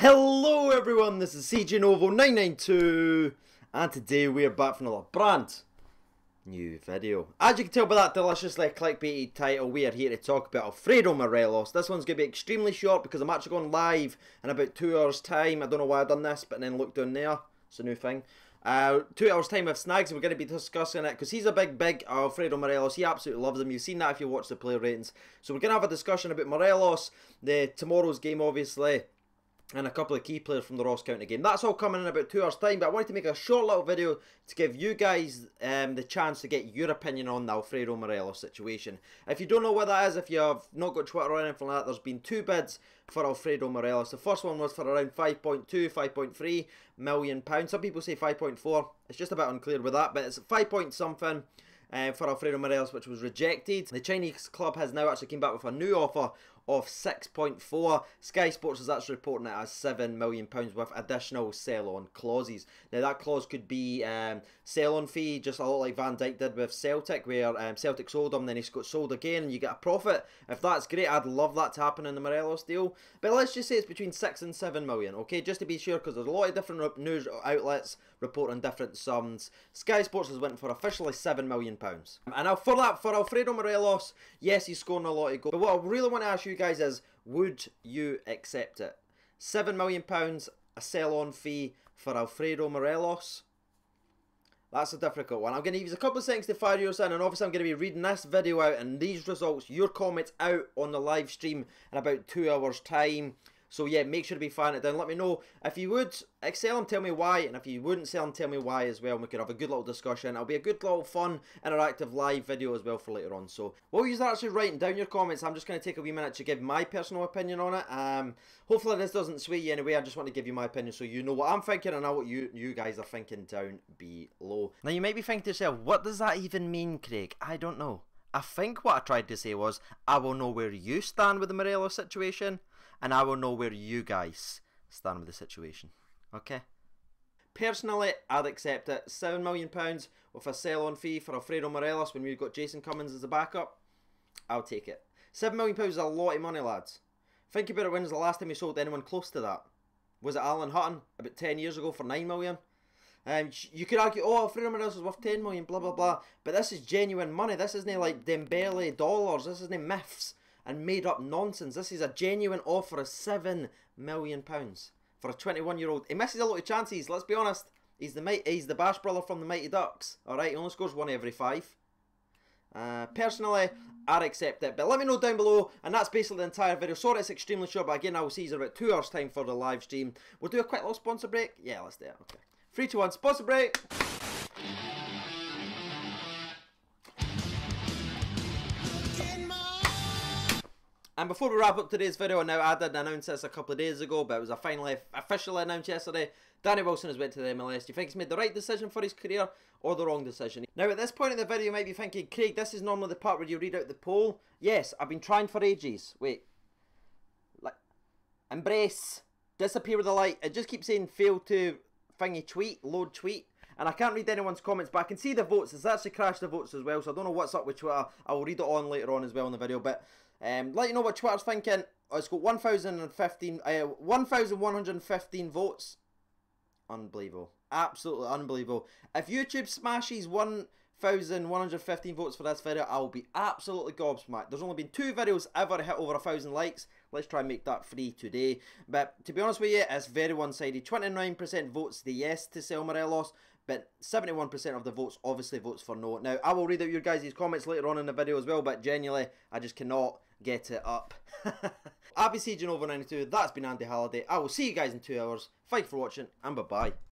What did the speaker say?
Hello everyone, this is CJ Novo 992 and today we are back for another brand new video. As you can tell by that deliciously clickbaity title, we are here to talk about Alfredo Morelos. This one's going to be extremely short because I'm actually going live in about two hours time. I don't know why I've done this, but then look down there. It's a new thing. Uh, two hours time with Snags, we're going to be discussing it because he's a big, big Alfredo Morelos. He absolutely loves him. You've seen that if you watch the player ratings. So we're going to have a discussion about Morelos, the tomorrow's game, obviously and a couple of key players from the Ross County game. That's all coming in about two hours time, but I wanted to make a short little video to give you guys um, the chance to get your opinion on the Alfredo Morelos situation. If you don't know what that is, if you have not got Twitter or anything like that, there's been two bids for Alfredo Morelos. The first one was for around 5.2, 5.3 million pounds. Some people say 5.4. It's just a bit unclear with that, but it's 5 point something. Uh, for Alfredo Morelos, which was rejected. The Chinese club has now actually came back with a new offer of 6.4. Sky Sports is actually reporting it as 7 million pounds with additional sell-on clauses. Now that clause could be um, sell-on fee, just a lot like Van Dijk did with Celtic, where um, Celtic sold him, then he got sold again, and you get a profit. If that's great, I'd love that to happen in the Morelos deal. But let's just say it's between 6 and 7 million, okay? Just to be sure, because there's a lot of different news outlets reporting different sums. Sky Sports has went for officially 7 million pounds. And now for that, for Alfredo Morelos, yes, he's scoring a lot of goals. But what I really want to ask you guys is, would you accept it? £7 million, a sell-on fee for Alfredo Morelos? That's a difficult one. I'm going to use a couple of seconds to fire yours in, and obviously I'm going to be reading this video out and these results, your comments out on the live stream in about two hours' time. So yeah, make sure to be firing it down. Let me know if you would excel them, tell me why, and if you wouldn't sell them, tell me why as well. And we could have a good little discussion. It'll be a good little fun, interactive live video as well for later on. So while you're actually writing down your comments, I'm just going to take a wee minute to give my personal opinion on it. Um, hopefully this doesn't sway you anyway. I just want to give you my opinion so you know what I'm thinking and know what you you guys are thinking down below. Now you might be thinking to yourself, what does that even mean, Craig? I don't know. I think what I tried to say was, I will know where you stand with the Morelos situation and I will know where you guys stand with the situation. Okay? Personally, I'd accept it. £7 million with a sell on fee for Alfredo Morelos when we've got Jason Cummings as a backup. I'll take it. £7 million is a lot of money, lads. Think about it, was the last time we sold anyone close to that? Was it Alan Hutton about 10 years ago for £9 million? Um, you could argue, oh, Alfredo Morelos is worth 10 million, blah, blah, blah. But this is genuine money. This isn't like Dembele dollars. This isn't myths and made up nonsense. This is a genuine offer of seven million pounds for a 21 year old. He misses a lot of chances. Let's be honest. He's the he's the Bash brother from the Mighty Ducks. All right, he only scores one every five. Uh, personally, I'd accept it. But let me know down below, and that's basically the entire video. Sorry it's extremely short, but again, I will see you in about two hours' time for the live stream. We'll do a quick little sponsor break. Yeah, let's do it. Okay. Three, two, one, sponsor break. And before we wrap up today's video, I now I did announce this a couple of days ago, but it was a finally officially announced yesterday. Danny Wilson has went to the MLS. Do you think he's made the right decision for his career or the wrong decision? Now at this point in the video you might be thinking, Craig, this is normally the part where you read out the poll. Yes, I've been trying for ages. Wait. Like, embrace. Disappear with the light. It just keeps saying fail to thingy tweet, load tweet and I can't read anyone's comments, but I can see the votes. It's actually crashed the votes as well, so I don't know what's up with Twitter. I will read it on later on as well in the video, but um, let you know what Twitter's thinking. Oh, it's got 1,015, uh, 1,115 votes. Unbelievable. Absolutely unbelievable. If YouTube smashes 1,115 votes for this video, I'll be absolutely gobsmacked. There's only been two videos ever hit over a thousand likes. Let's try and make that free today. But to be honest with you, it's very one-sided. 29% votes the yes to sell Morelos, but 71% of the votes obviously votes for no. Now, I will read out your guys' comments later on in the video as well, but genuinely, I just cannot get it up. I've been CJ Novo 92, that's been Andy Halliday. I will see you guys in two hours. Thank you for watching, and bye-bye.